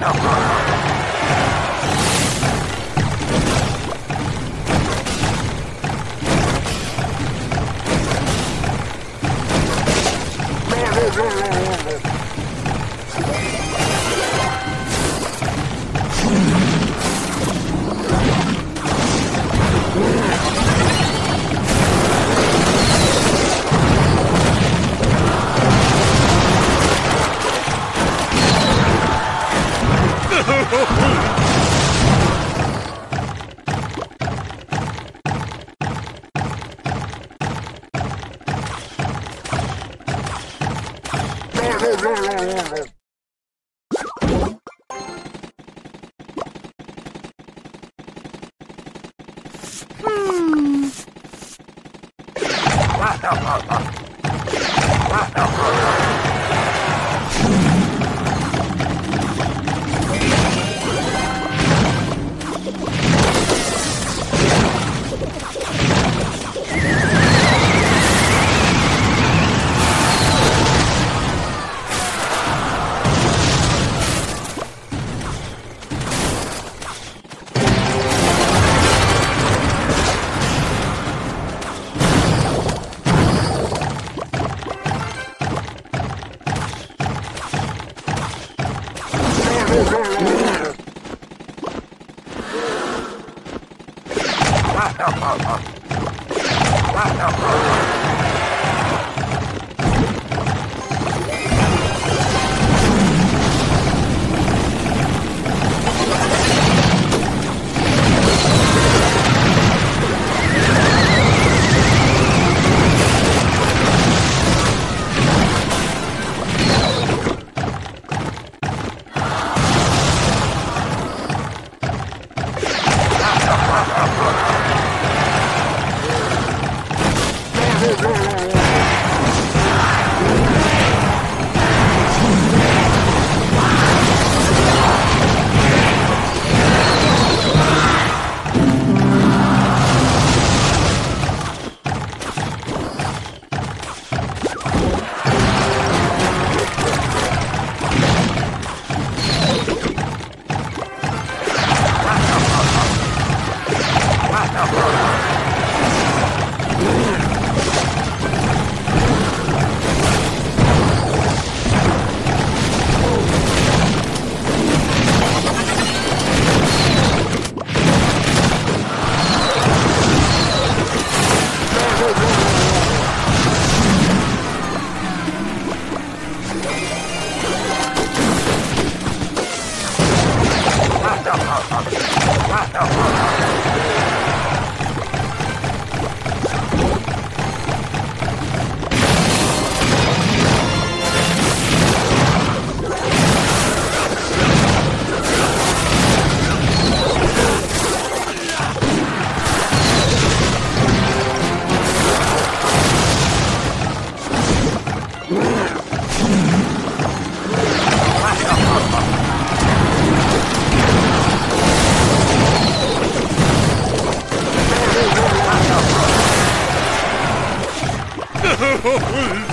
No. Ha ha ha! Ha ha ha! Oh,